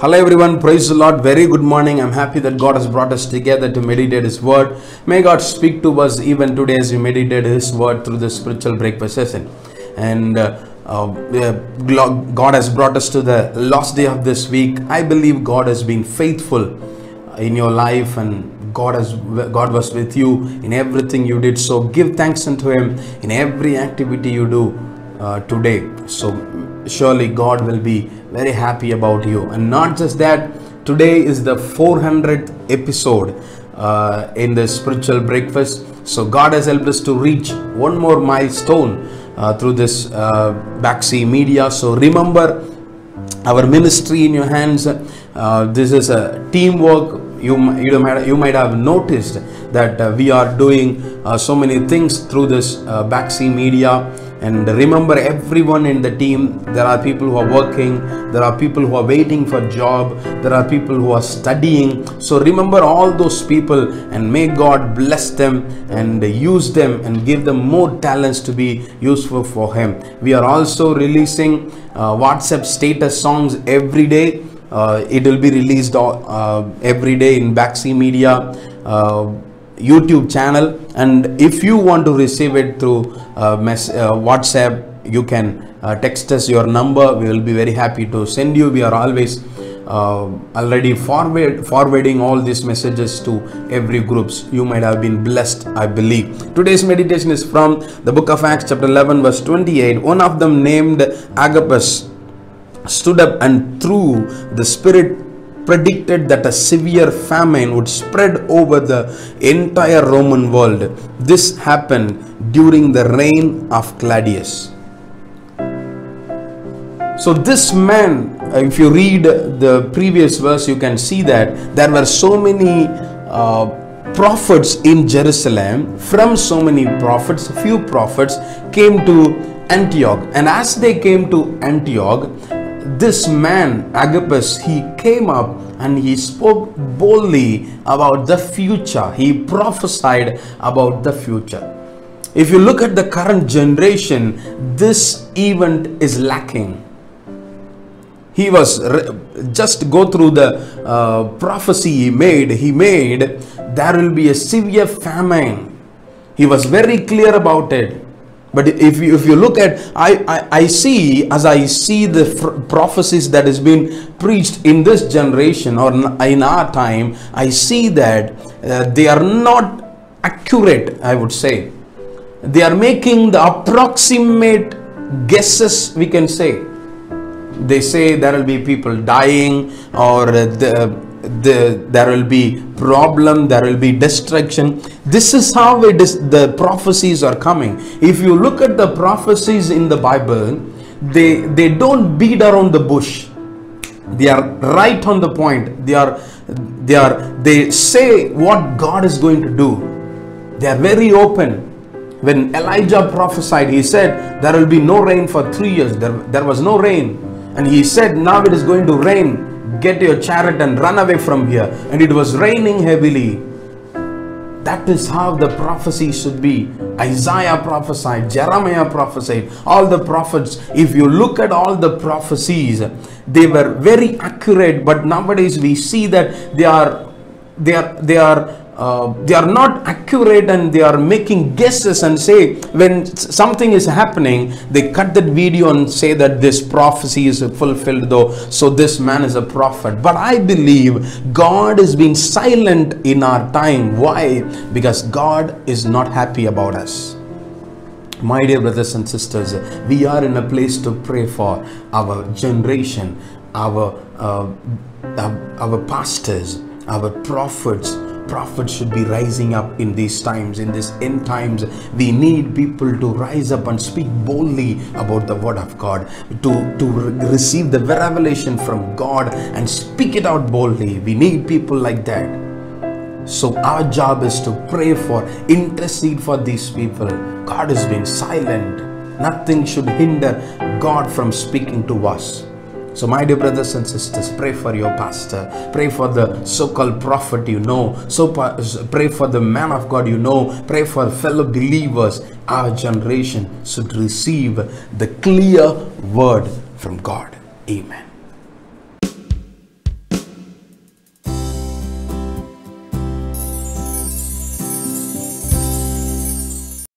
Hello everyone, praise the Lord. Very good morning. I'm happy that God has brought us together to meditate His Word. May God speak to us even today as we meditate His Word through the spiritual breakfast session. And uh, uh, God has brought us to the last day of this week. I believe God has been faithful in your life and God has God was with you in everything you did. So give thanks unto Him in every activity you do uh, today. So surely God will be very happy about you. And not just that, today is the 400th episode uh, in the spiritual breakfast. So God has helped us to reach one more milestone uh, through this uh, Baxi media. So remember our ministry in your hands. Uh, this is a teamwork. You, you, might, you might have noticed that uh, we are doing uh, so many things through this uh, Baxi media. And remember, everyone in the team, there are people who are working, there are people who are waiting for job, there are people who are studying. So remember all those people and may God bless them and use them and give them more talents to be useful for Him. We are also releasing uh, WhatsApp status songs every day. Uh, it will be released uh, every day in Baxi Media. Uh, YouTube channel. And if you want to receive it through uh, mess, uh, WhatsApp you can uh, text us your number. We will be very happy to send you. We are always uh, already forward forwarding all these messages to every groups. You might have been blessed i believe. Today's meditation is from the book of acts chapter 11 verse 28 one of them named agabus stood up and through the spirit predicted that a severe famine would spread over the entire Roman world. This happened during the reign of Claudius. So, this man, if you read the previous verse, you can see that there were so many uh, prophets in Jerusalem. From so many prophets, a few prophets came to Antioch, and as they came to Antioch, this man Agabus he came up and he spoke boldly about the future. He prophesied about the future. If you look at the current generation this event is lacking. He was just go through the uh, prophecy he made he made there will be a severe famine. He was very clear about it but if you, if you look at I, I, I see as I see the prophecies that has been preached in this generation or in our time I see that uh, they are not accurate I would say. They are making the approximate guesses we can say. They say there will be people dying or the the, there will be problem there will be destruction. This is how it is the prophecies are coming. If you look at the prophecies in the bible they they don't beat around the bush. They are right on the point. They are they are they say what god is going to do. They are very open. When elijah prophesied he said there will be no rain for 3 years. There, there was no rain. And he said now it is going to rain get your chariot and run away from here. And it was raining heavily. That is how the prophecy should be. Isaiah prophesied, Jeremiah prophesied, all the prophets. If you look at all the prophecies, they were very accurate, but nowadays we see that they are they are they are uh, they are not accurate and they are making guesses and say when something is happening they cut that video and say that this prophecy is fulfilled though so this man is a prophet. But i believe god is being silent in our time. Why? Because god is not happy about us. My dear brothers and sisters we are in a place to pray for our generation our uh, our pastors our prophets prophets should be rising up in these times. In these end times we need people to rise up and speak boldly about the word of god to to re- receive the revelation from god and speak it out boldly. We need people like that. So our job is to pray for intercede for these people. God has been silent. Nothing should hinder god from speaking to us so, my dear brothers and sisters, pray for your pastor. Pray for the so called prophet you know. So, pray for the man of God you know. Pray for fellow believers. Our generation should receive the clear word from God. Amen.